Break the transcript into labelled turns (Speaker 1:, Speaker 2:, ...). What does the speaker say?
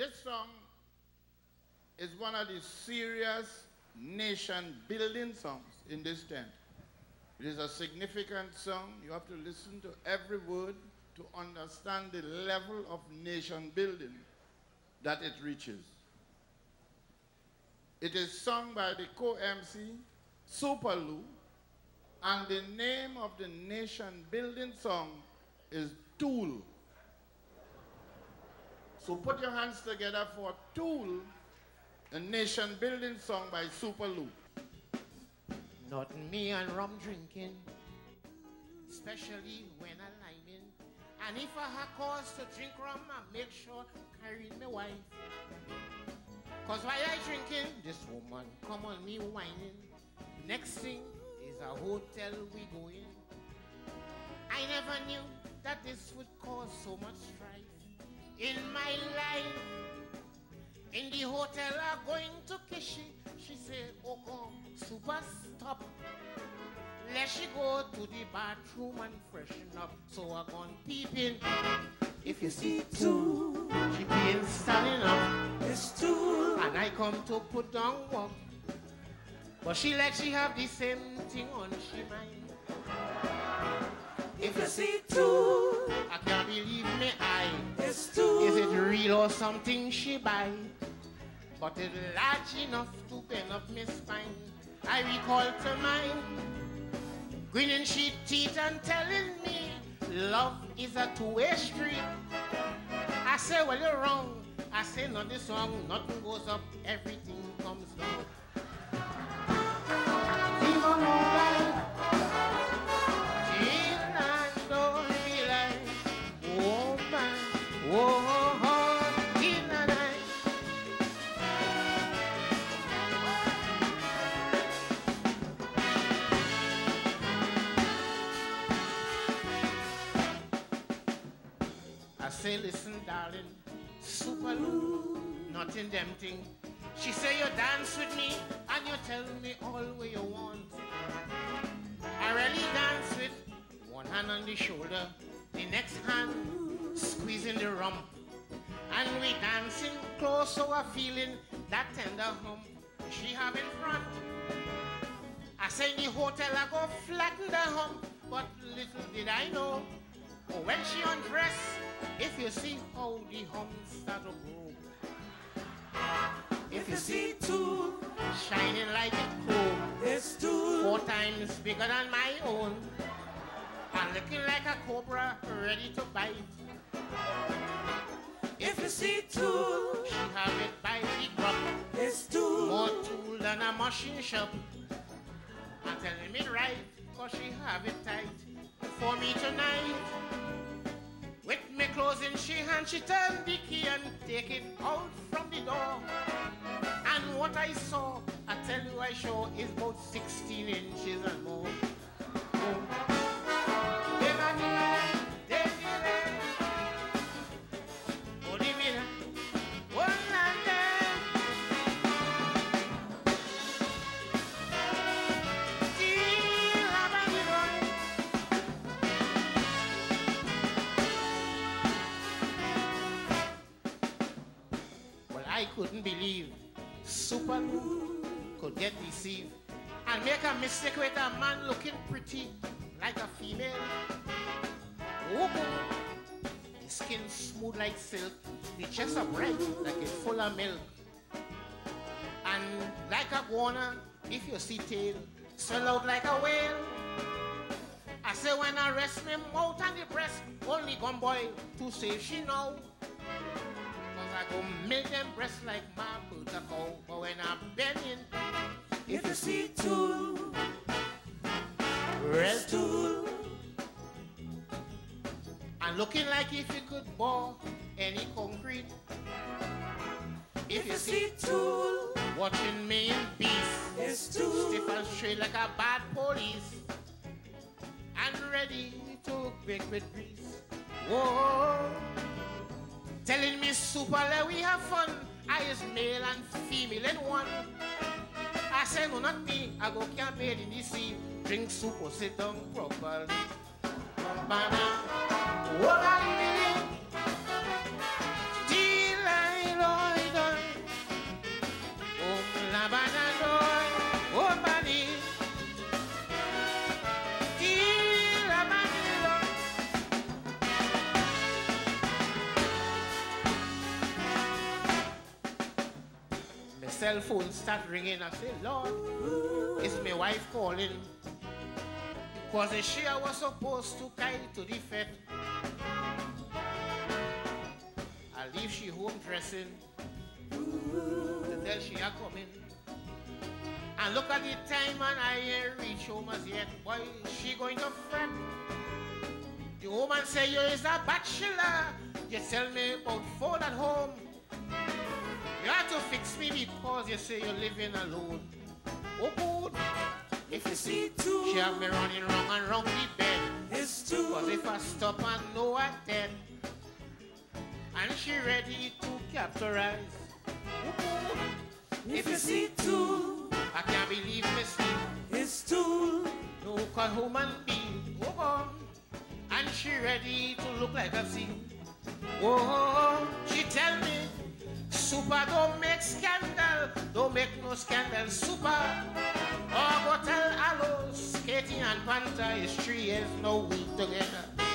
Speaker 1: This song is one of the serious nation building songs in this tent. It is a significant song. You have to listen to every word to understand the level of nation building that it reaches. It is sung by the co-MC, Supa Lou, and the name of the nation building song is Tool. So put your hands together for Tool, a nation building song by Supa Lou.
Speaker 2: Not me and rum drinking, especially when I liming. And if I have cause to drink rum, I make sure carry my wife. Cause while I drinking, this woman come on me whining. Next thing is a hotel we go in. I never knew that this would cause so much strife in my life. In the hotel, I'm going to Kishi. She said, Oh, come, super stop. Let she go to the bathroom and freshen up. So I gone peeping. If you see two, she been standing up. It's two. And I come to put down one. But she let she have the same thing on she mind. If you see two, I can't believe me eye. It's two. Is it real or something she buy? But it's large enough to bend up my spine. I recall to mind, grinning she teeth and telling me love is a two-way street. I say, well, you're wrong. I say, not this song, nothing goes up, everything comes down. Say, listen, darling, Supa Lou, nothing them thing. She say you dance with me and you tell me all what you want. I really dance with one hand on the shoulder, the next hand squeezing the rump. And we dancing close, so I feeling that tender hump she have in front. I say the hotel I go flatten the hump, but little did I know. When she undress, if you see how the hump start to grow. If you see two shining like a crow, it's two four times bigger than my own, and looking like a cobra ready to bite. If you see two, she have it by the crop. It's two more tool than a machine shop. I'm telling me right, cause she have it tight for me tonight. With me clothes in she hand, she turn the key and take it out from the door. And what I saw, I tell you I show is about 16 inches and more. Couldn't believe Super could get deceived and make a mistake with a man looking pretty like a female. Oh, boy. The skin smooth like silk, the chest are bright like it's full of milk. And like a guana, if you see tail, swell out like a whale. I say when I rest me mouth and the breast, only gun boy to say she know. Cause I them breasts like my butter cow. But when I'm bending, if you see two, red two, and looking like if you could bore any concrete. If you see two, watching me in beast, it's two, stiff and straight like a bad police, and ready to break with grease. Whoa. Telling me super let we have fun. I is male and female in one. I say no not me. I go campaign in the sea. Drink soup or sit down properly. Cell phone start ringing. I say, Lord, it's my wife calling. Because she was supposed to carry to the fete. I leave she home dressing to tell she are coming. And look at the time and I ain't reach home as yet. Boy, she going to fret. The woman say you is a bachelor. You tell me about phone at home. You have to fix me because you say you're living alone. Oh good.
Speaker 3: If you see two,
Speaker 2: She have me running wrong and wrong the bed.
Speaker 3: it's two.
Speaker 2: Cause if I stop and know I dead. And she ready to capitalize. Oh good.
Speaker 3: If you see two,
Speaker 2: I can't believe me sleep.
Speaker 3: it's two.
Speaker 2: No call human being. Oh God. And she ready to look like a scene. Oh, she tell me, Super don't make scandal, don't make no scandal, Super. Oh, go tell Aloes, Katie and Panther is three years no we together.